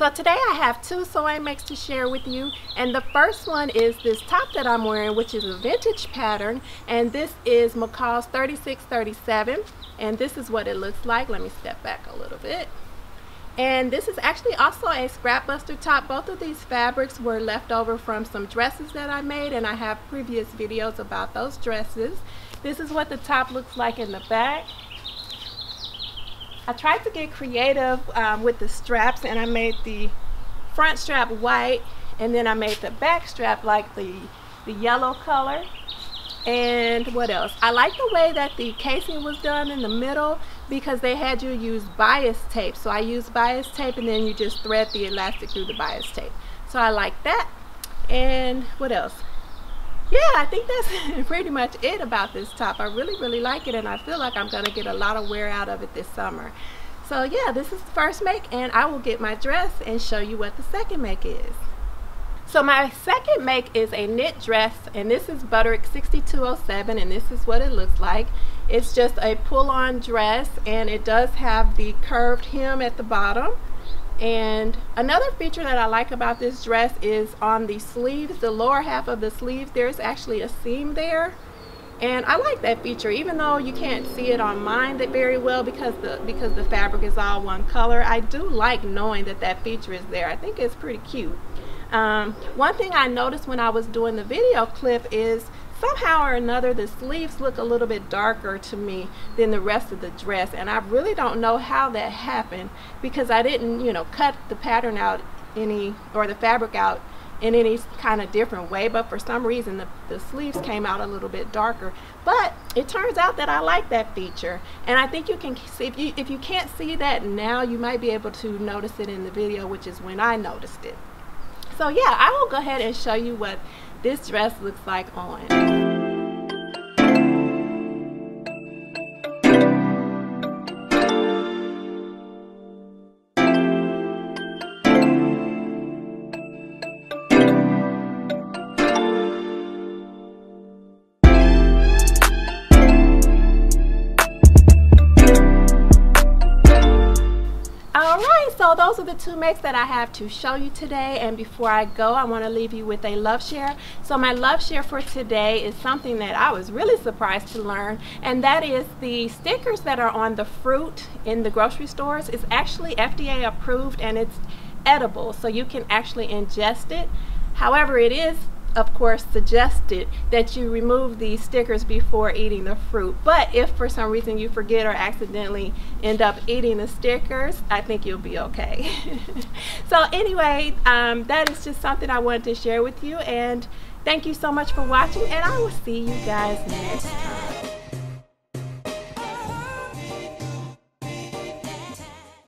So today I have two sewing makes to share with you and the first one is this top that I'm wearing which is a vintage pattern and this is McCall's 3637 and this is what it looks like. Let me step back a little bit. And this is actually also a scrapbuster top. Both of these fabrics were left over from some dresses that I made and I have previous videos about those dresses. This is what the top looks like in the back. I tried to get creative um, with the straps and I made the front strap white and then I made the back strap like the, the yellow color. And what else? I like the way that the casing was done in the middle because they had you use bias tape. So I used bias tape and then you just thread the elastic through the bias tape. So I like that. And what else yeah I think that's pretty much it about this top I really really like it and I feel like I'm gonna get a lot of wear out of it this summer so yeah this is the first make and I will get my dress and show you what the second make is so my second make is a knit dress and this is Butterick 6207 and this is what it looks like. It's just a pull-on dress and it does have the curved hem at the bottom. And another feature that I like about this dress is on the sleeves, the lower half of the sleeves, there's actually a seam there. And I like that feature, even though you can't see it on mine that very well because the because the fabric is all one color. I do like knowing that that feature is there. I think it's pretty cute. Um, one thing I noticed when I was doing the video clip is somehow or another the sleeves look a little bit darker to me than the rest of the dress and I really don't know how that happened because I didn't you know cut the pattern out any or the fabric out in any kind of different way but for some reason the, the sleeves came out a little bit darker. But it turns out that I like that feature and I think you can see if you if you can't see that now you might be able to notice it in the video which is when I noticed it. So yeah, I will go ahead and show you what this dress looks like on. So those are the two makes that I have to show you today. And before I go I want to leave you with a love share. So my love share for today is something that I was really surprised to learn and that is the stickers that are on the fruit in the grocery stores is actually FDA approved and it's edible so you can actually ingest it. However it is of course suggested that you remove these stickers before eating the fruit. But if for some reason you forget or accidentally end up eating the stickers I think you'll be okay. So anyway um, that is just something I wanted to share with you. And thank you so much for watching and I will see you guys next time